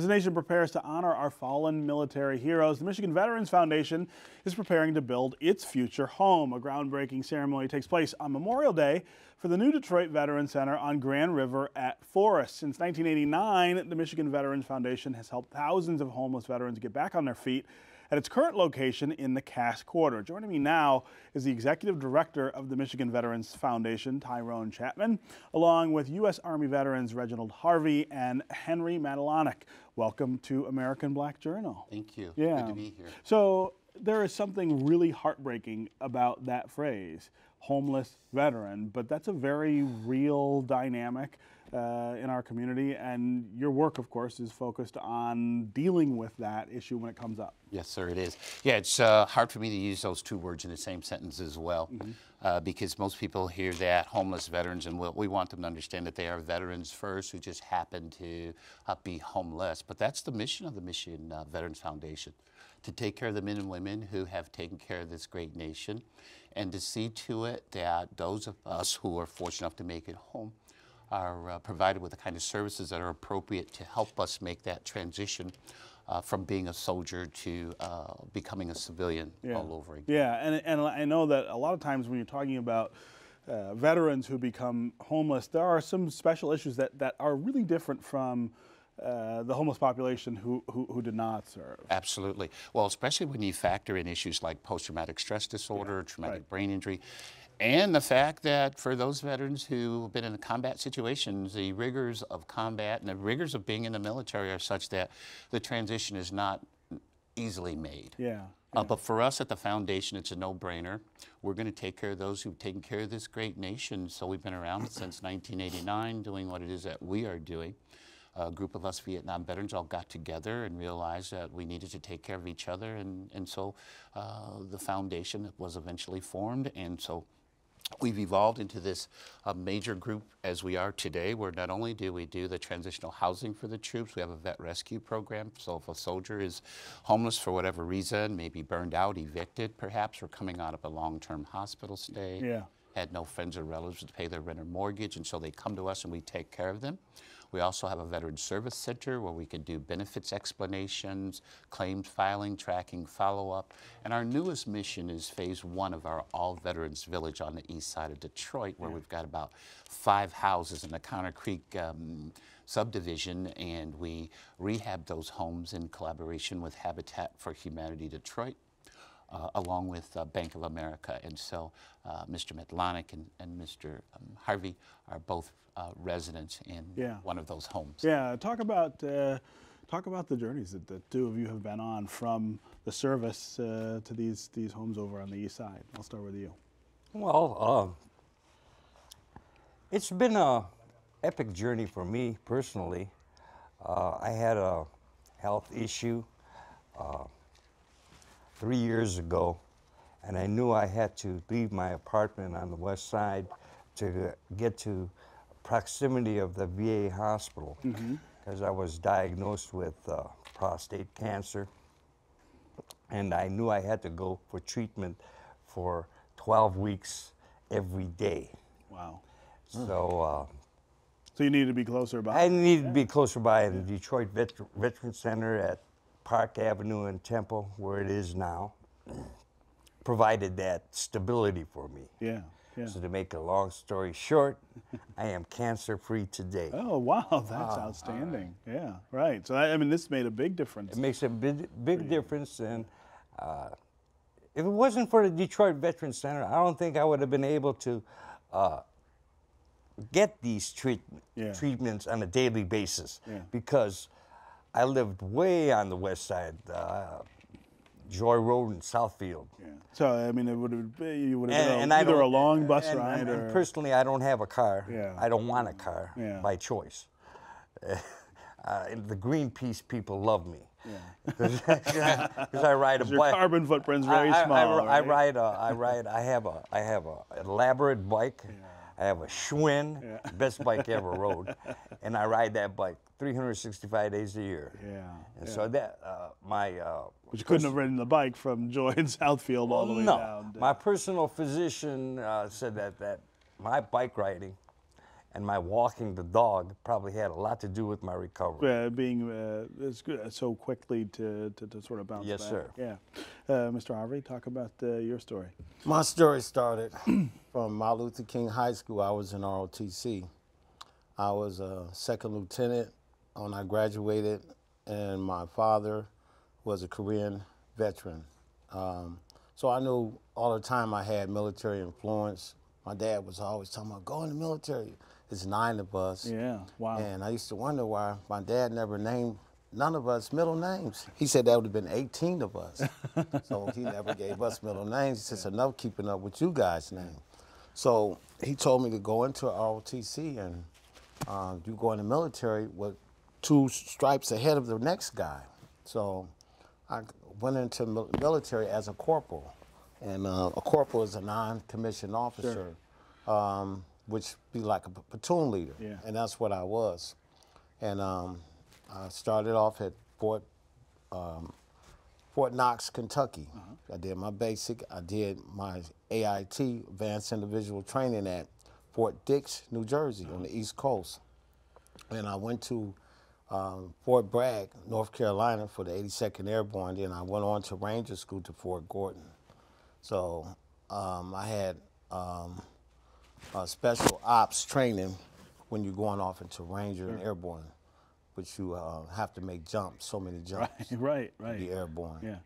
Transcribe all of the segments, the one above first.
As the nation prepares to honor our fallen military heroes, the Michigan Veterans Foundation is preparing to build its future home. A groundbreaking ceremony takes place on Memorial Day for the new Detroit Veterans Center on Grand River at Forest. Since 1989, the Michigan Veterans Foundation has helped thousands of homeless veterans get back on their feet at its current location in the Cass Corridor. Joining me now is the Executive Director of the Michigan Veterans Foundation, Tyrone Chatman, along with U.S. Army veterans Reginald Harvey and Henry Matylonek. Welcome to American Black Journal. Thank you. Yeah. Good to be here. So there is something really heartbreaking about that phrase, homeless veteran, but that's a very real dynamic uh, in our community. And your work, of course, is focused on dealing with that issue when it comes up. Yes, sir, it is. Yeah, it's uh, hard for me to use those two words in the same sentence as well mm-hmm. uh, because most people hear that homeless veterans, and we, we, want them to understand that they are veterans first who just happen to uh, be homeless. But that's the mission of the Michigan uh, Veterans Foundation to take care of the men and women who have taken care of this great nation and to see to it that those of us who are fortunate enough to make it home are uh, provided with the kind of services that are appropriate to help us make that transition uh, from being a soldier to uh, becoming a civilian yeah. all over again. Yeah, and, and I know that a lot of times when you're talking about uh, veterans who become homeless, there are some special issues that, that are really different from uh, the homeless population who, who, who, did not serve. Absolutely. Well, especially when you factor in issues like post-traumatic stress disorder, yeah, traumatic right. brain injury, and the fact that for those veterans who have been in combat situations, the rigors of combat and the rigors of being in the military are such that the transition is not easily made. Yeah. yeah. Uh, but for us at the foundation, it's a no-brainer. We're going to take care of those who've taken care of this great nation. So we've been around since 1989 doing what it is that we are doing. A group of us Vietnam veterans all got together and realized that we needed to take care of each other. And, and so uh, the foundation was eventually formed. And so We've evolved into this uh, major group as we are today, where not only do we do the transitional housing for the troops, we have a vet rescue program. So if a soldier is homeless for whatever reason, maybe burned out, evicted perhaps, or coming out of a long-term hospital stay, yeah. Had no friends or relatives to pay their rent or mortgage, and so they come to us and we take care of them. We also have a Veteran Service Center where we can do benefits explanations, claims filing, tracking, follow-up. And our newest mission is phase one of our All Veterans Village on the east side of Detroit, where yeah. we've got about five houses in the Conner Creek um, subdivision, and we rehab those homes in collaboration with Habitat for Humanity Detroit. Uh, along with uh, Bank of America. And so uh, Mr. Matylonek and, and Mr. Um, Harvey are both uh, residents in yeah. one of those homes. Yeah, talk about uh, talk about the journeys that the two of you have been on from the service uh, to these these homes over on the east side. I'll start with you. Well, uh, it's been a epic journey for me personally. Uh, I had a health issue uh, three years ago, and I knew I had to leave my apartment on the west side to get to proximity of the VA hospital because mm-hmm. I was diagnosed with uh, prostate cancer. And I knew I had to go for treatment for 12 weeks every day. Wow. So, uh, so you needed to be closer by? I needed yeah. to be closer by in the Detroit Vet- Veteran Center at Park Avenue and Temple, where it is now, provided that stability for me. Yeah. Yeah. So to make a long story short, I am cancer free today. Oh wow, that's wow. outstanding. Right. Yeah, right. So I, I, mean, this made a big difference. It makes a big, big difference, and uh, if it wasn't for the Detroit Veterans Center, I don't think I would have been able to uh, get these treat yeah. treatments on a daily basis yeah. because I lived way on the west side. Uh, Joy Road in Southfield. Yeah. So I mean, it would have been, you would have been a, either a long bus and, ride and, or. And personally, I don't have a car. Yeah. I don't want a car yeah. by choice. Uh, the Greenpeace people love me. Because yeah. I ride a your bike. Your carbon footprint's very I, small. I, I, right? I, ride a, I ride. I have a. I have a elaborate bike. Yeah. I have a Schwinn, yeah. best bike I ever rode, and I ride that bike 365 days a year. Yeah. And yeah. so that uh, my. Uh, you couldn't have ridden the bike from Joy in Southfield all the way no. down. No, my personal physician uh, said that that my bike riding and my walking the dog probably had a lot to do with my recovery. Uh, being uh, good, so quickly to, to, to sort of bounce Yes, back. sir. Yeah. Uh, Mr. Harvey, talk about uh, your story. My story started from Martin Luther King High School. I was in ROTC. I was a second lieutenant when I graduated, and my father was a Korean veteran. Um, so I knew all the time I had military influence. My dad was always talking about go in the military. It's nine of us. Yeah. Wow. And I used to wonder why my dad never named none of us middle names. He said that would have been 18 of us. so he never gave us middle names. He said, enough keeping up with you guys' name. So he told me to go into ROTC and uh, you go in the military with two stripes ahead of the next guy. So I went into mil- military as a corporal. And uh, a corporal is a non-commissioned officer, um, which be like a platoon leader. Yeah. And that's what I was. And um, I started off at Fort um, Fort Knox, Kentucky. I did my basic. I did my AIT, Advanced Individual Training, at Fort Dix, New Jersey, on the East Coast. And I went to um, Fort Bragg, North Carolina, for the 82nd Airborne. Then I went on to Ranger School to Fort Gordon. So um, I had um, uh, special ops training when you're going off into Ranger and Airborne, which you uh, have to make jumps, so many jumps right. to Right. be airborne. Yeah.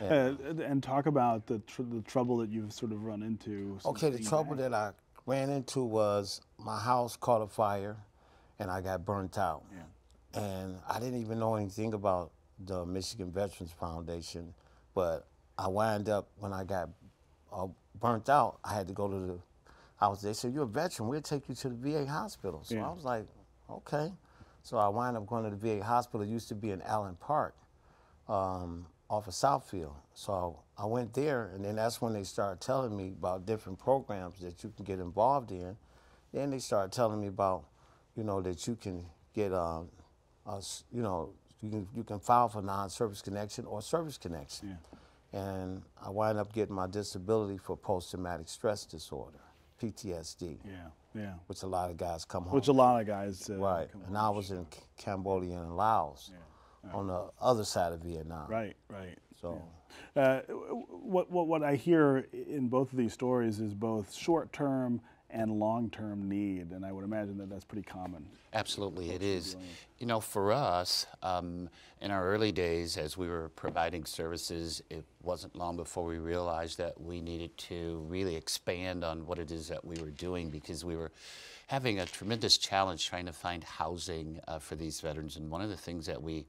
Uh, and talk about the tr- the trouble that you've sort of run into. Okay, the trouble that I ran into was my house caught a fire and I got burnt out. Yeah. And I didn't even know anything about the Michigan Veterans Foundation, but I wound up when I got uh, burnt out, I had to go to the. I was. They said you're a veteran. We'll take you to the VA hospital. So Yeah. I was like, okay. So I wound up going to the VA hospital. It used to be in Allen Park, um, off of Southfield. So I went there, and then that's when they started telling me about different programs that you can get involved in. Then they started telling me about, you know, that you can get, um, you know, you can you can file for non-service connection or service connection. Yeah. And I wind up getting my disability for post-traumatic stress disorder, PTSD, Yeah. Yeah. which a lot of guys come home. Which a lot of guys. Uh, right. And. I was in Cambodia and Laos, on the other side of Vietnam. Right. Right. So. Uh, what, what, what I hear in both of these stories is both short term and long term need, and I would imagine that that's pretty common. Absolutely, it is. You know, for us, um, in our early days, as we were providing services, it wasn't long before we realized that we needed to really expand on what it is that we were doing because we were having a tremendous challenge trying to find housing uh, for these veterans. And one of the things that we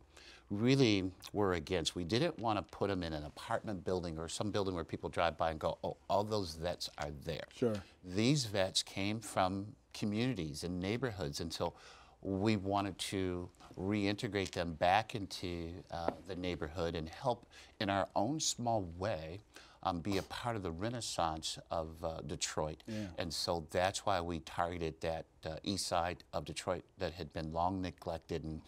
really were against. We didn't want to put them in an apartment building or some building where people drive by and go, oh, all those vets are there. Sure. These vets came from communities and neighborhoods, and so we wanted to reintegrate them back into uh, the neighborhood and help in our own small way um, be a part of the renaissance of uh, Detroit. And so that's why we targeted that uh, east side of Detroit that had been long neglected and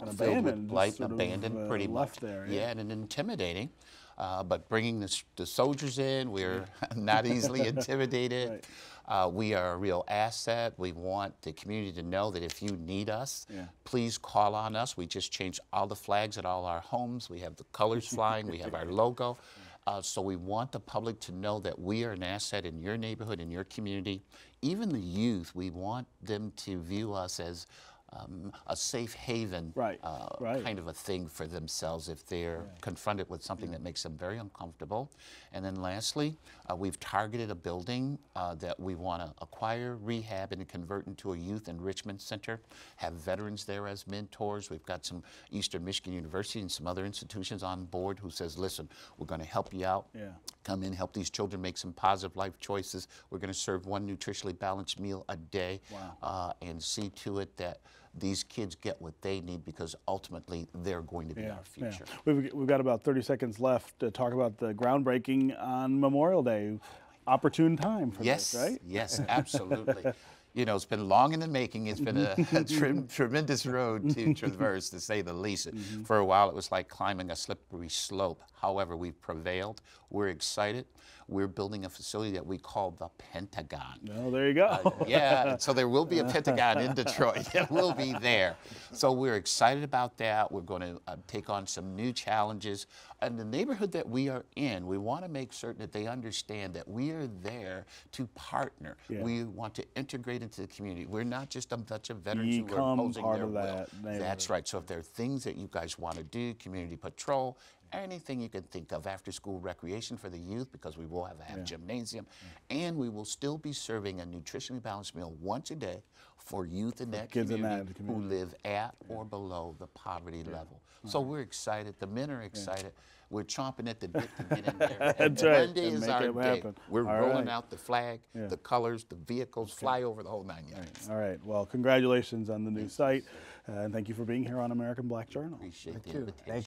And abandoned, with just blight sort and of, uh, pretty left much. there, yeah. yeah, and intimidating. Uh, but bringing the, the soldiers in, we're not easily intimidated. Right. Uh, we are a real asset. We want the community to know that if you need us, Yeah. please call on us. We just changed all the flags at all our homes. We have the colors flying. We have our logo. Uh, so we want the public to know that we are an asset in your neighborhood, in your community. Even the youth, we want them to view us as um, a safe haven Right, uh, right. kind of a thing for themselves if they're confronted with something that makes them very uncomfortable. And then lastly, uh, we've targeted a building uh, that we want to acquire, rehab, and convert into a youth enrichment center, have veterans there as mentors. We've got some Eastern Michigan University and some other institutions on board who says, listen, we're going to help you out. Yeah. Come in, help these children make some positive life choices. We're going to serve one nutritionally balanced meal a day Wow. uh, and see to it that these kids get what they need because ultimately they're going to be our future. We've, we've got about 30 seconds left to talk about the groundbreaking on Memorial Day. Opportune time for Yes, this, right? yes, absolutely. you know, it's been long in the making. It's been a, a trem- tremendous road to traverse, to say the least. For a while, it was like climbing a slippery slope. However, we've prevailed. We're excited. We're building a facility that we call the Pentagon. Oh, there you go. Uh, yeah, so there will be a Pentagon in Detroit. It will be there. So we're excited about that. We're going to uh, take on some new challenges. And the neighborhood that we are in, we want to make certain that they understand that we are there to partner. Yeah. We want to integrate into the community. We're not just a bunch of veterans who are imposing part their of will. that. That's right. So if there are things that you guys want to do, community patrol, anything you can think of, after school recreation for the youth, because we will have a gymnasium, and we will still be serving a nutritionally balanced meal once a day for youth in that kids in community, who live at or below the poverty level. So we're excited. The men are excited. We're chomping at the bit to get in there. And That's right, Monday and is our day. happen. We're All rolling right. out the flag, the colors, the vehicles, fly over the whole nine yards. All right. Well, congratulations on the new site, uh, and thank you for being here on American Black Journal. Appreciate the invitation.